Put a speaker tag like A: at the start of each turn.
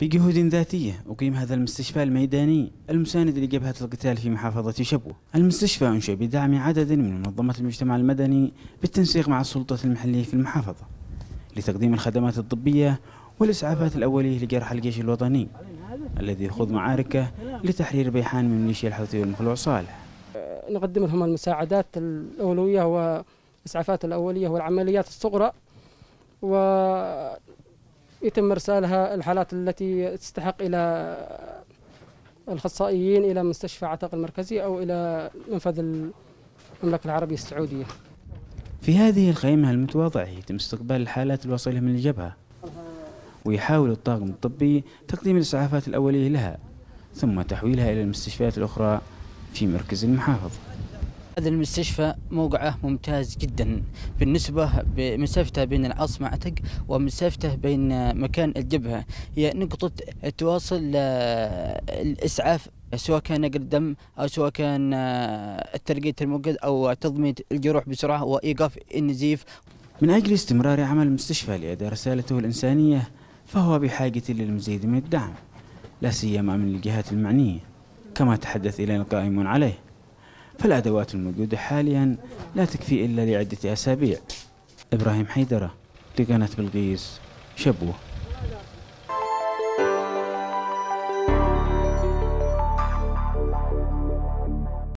A: بجهود ذاتية أقيم هذا المستشفى الميداني المساند لجبهة القتال في محافظة شبوة. المستشفى أنشئ بدعم عدد من منظمات المجتمع المدني بالتنسيق مع السلطة المحلية في المحافظة لتقديم الخدمات الطبية والإسعافات الأولية لجرحى الجيش الوطني الذي يخوض معاركة لتحرير بيحان من ميليشيا الحوثي والمخلوع صالح.
B: نقدم لهم المساعدات الأولوية والإسعافات الأولية والعمليات الصغرى ويتم إرسالها الحالات التي تستحق إلى الأخصائيين إلى مستشفى عتاق المركزي أو إلى منفذ المملكة العربية السعودية.
A: في هذه الخيمة المتواضعة يتم استقبال الحالات الواصلة من الجبهة ويحاول الطاقم الطبي تقديم الإسعافات الأولية لها ثم تحويلها إلى المستشفيات الأخرى في مركز المحافظة
C: هذا المستشفى موقعه ممتاز جدا. بالنسبة بمسافته بين العاصمة عتق ومسافته بين مكان الجبهة. هي نقطة تواصل الإسعاف سواء كان نقل دم أو سواء كان ترقية الموقد أو تضميد الجروح بسرعة وإيقاف النزيف.
A: من أجل استمرار عمل المستشفى لأداء رسالته الإنسانية فهو بحاجة للمزيد من الدعم لا سيما من الجهات المعنية كما تحدث إلينا القائمون عليه. فالأدوات الموجودة حاليا لا تكفي إلا لعدة أسابيع. إبراهيم حيدرة لقناة بلقيس شبوه.